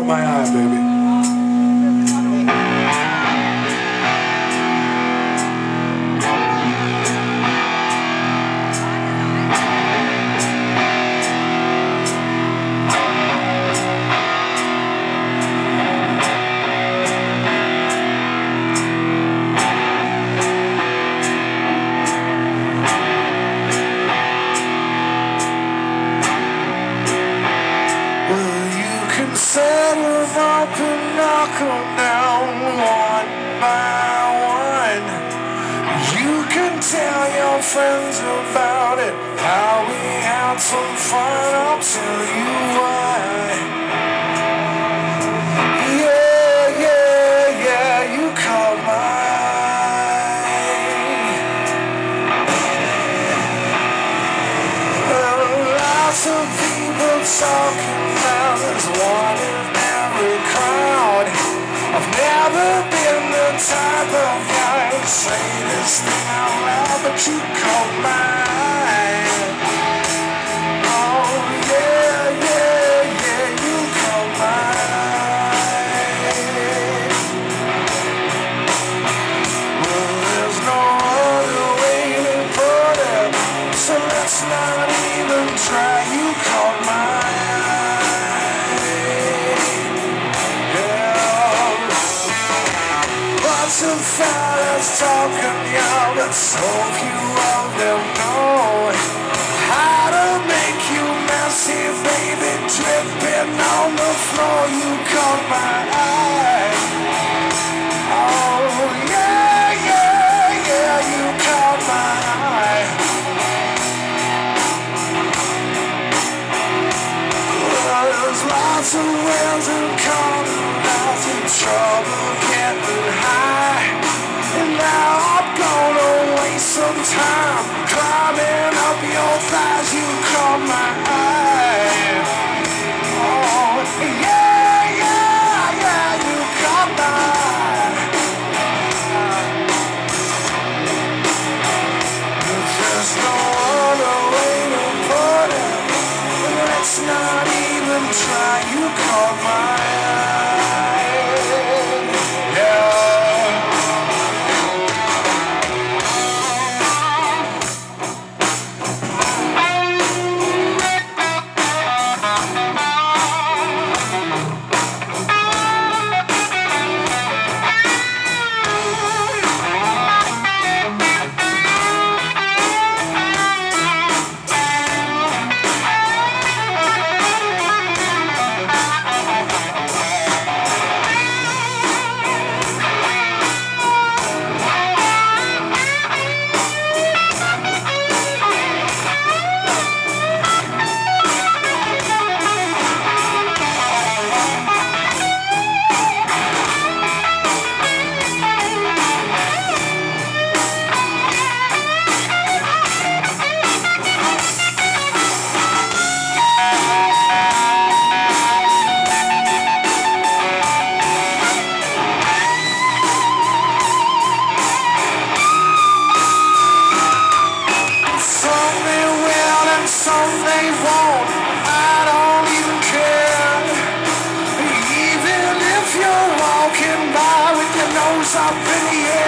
caught my eye, baby. Up and knock down one by one. You can tell your friends about it, how we had some fun. I'll tell you why. Yeah, yeah, yeah, you caught my eye. Well, lots of people talking now. There's one crowd. I've never been the type of guy to say this thing out loud, but you caught eye. Oh yeah, yeah, yeah, you caught eye. Well, there's no other way to put it, so let's not even try. You fellas talking, yeah, but so few of them know how to make you messy, baby, dripping on the floor. You caught my eye. Oh yeah, yeah, yeah, you caught my eye. Well, there's lots of ways and corners in trouble getting high. And now I'm gonna waste some time climbing up your thighs. You caught my eye. Oh, yeah, yeah, yeah, you caught my eye. There's no other way to put it. Let's not even try. You caught my eye. I've been here.